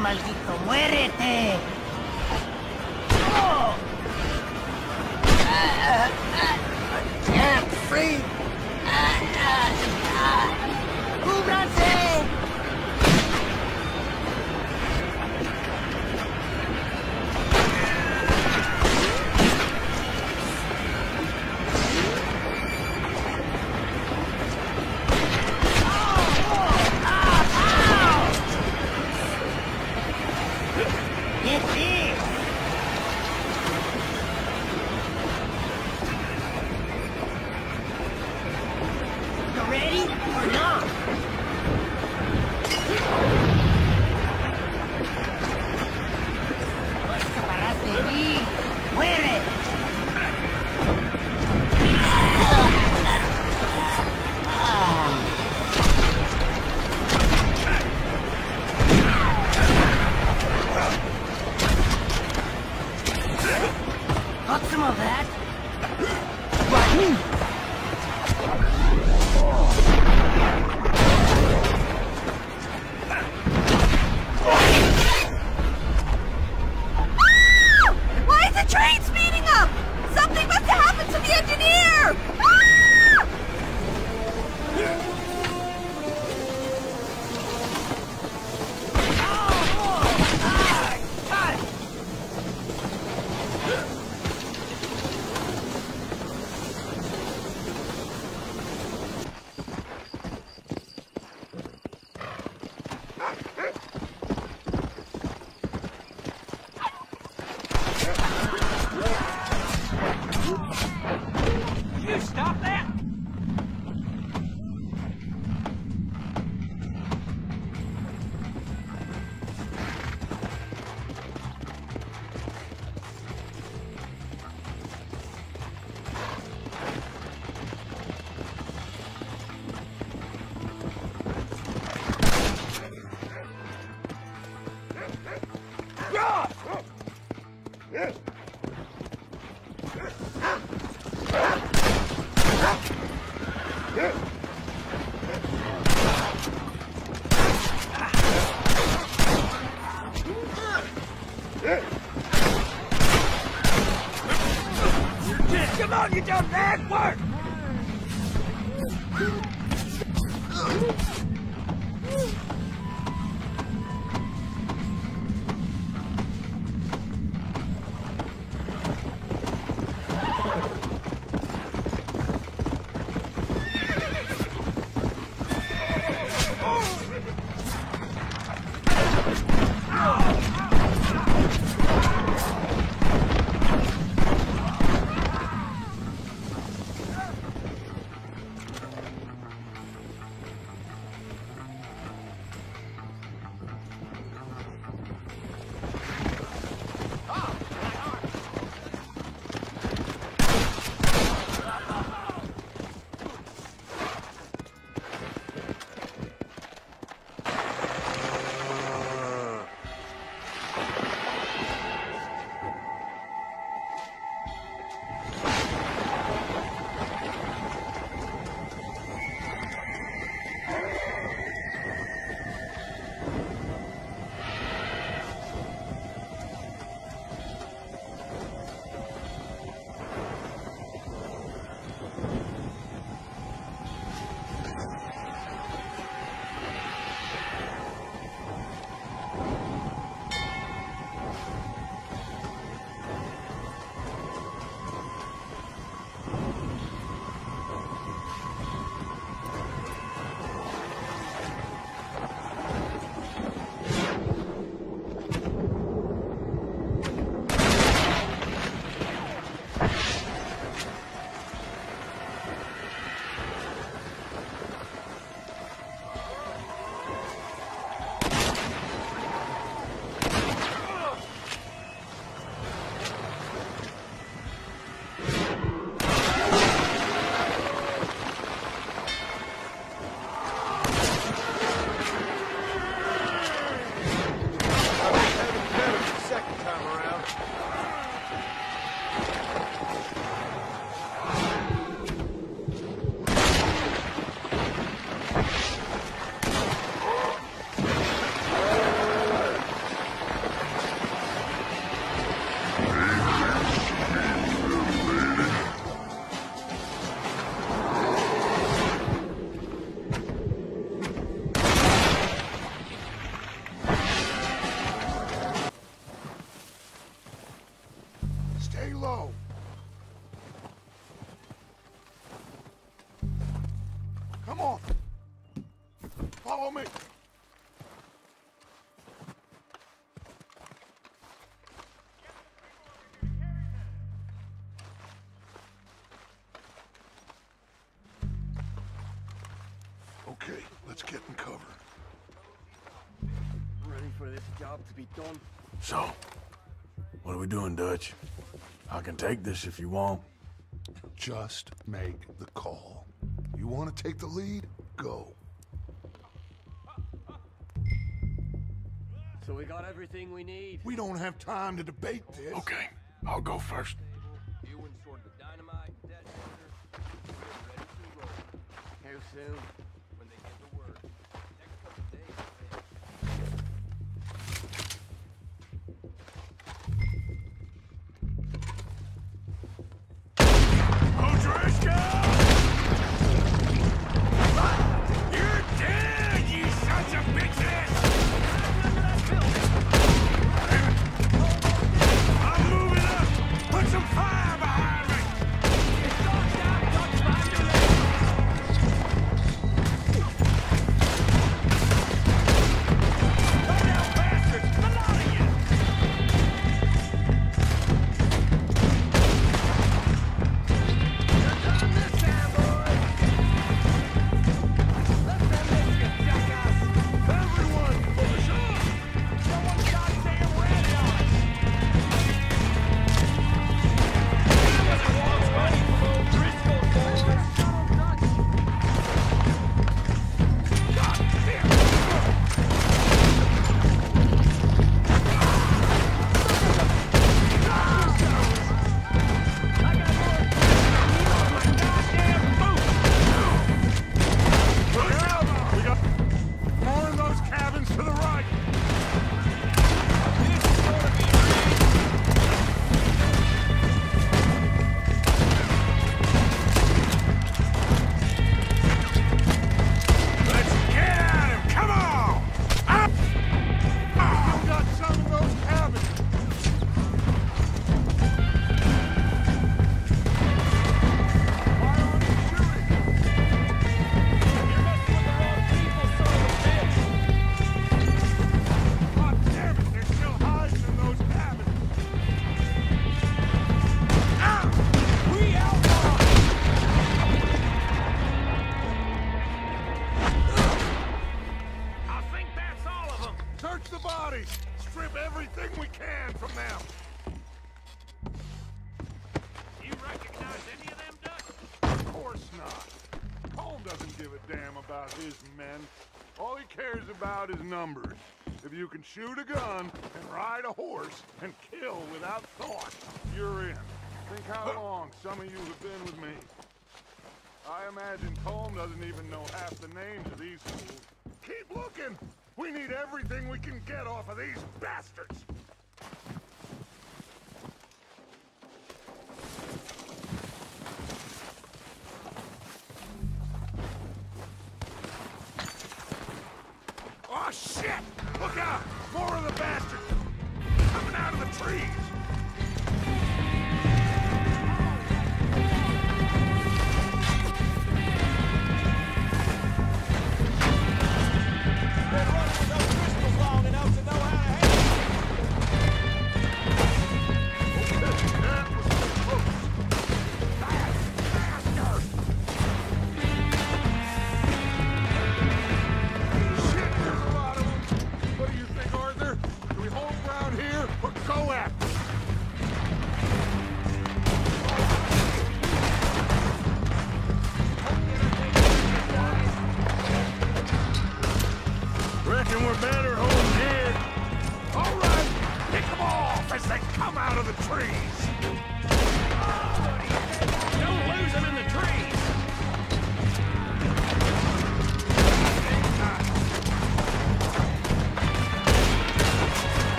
maldito! ¡Muérete! ¡Oh! I can't breathe! Come on, you done bad work! Ugh. Stay low. Come on. Follow me. Okay, let's get in cover. Ready for this job to be done? So, what are we doing, Dutch? I can take this if you want. Just make the call. You want to take the lead? Go. So we got everything we need. We don't have time to debate this. Okay, I'll go first. You and damn about his men. All he cares about is numbers. If you can shoot a gun and ride a horse and kill without thought, you're in. Think how long some of you have been with me. I imagine Colm doesn't even know half the names of these fools. Keep looking! We need everything we can get off of these bastards!